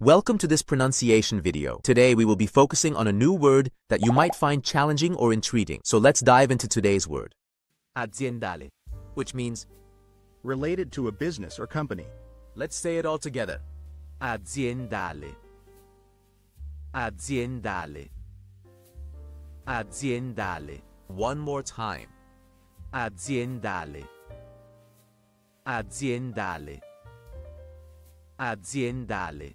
Welcome to this pronunciation video. Today we will be focusing on a new word that you might find challenging or intriguing. So let's dive into today's word. Aziendale, which means, related to a business or company. let's say it all together. aziendale aziendale aziendale One more time. aziendale aziendale aziendale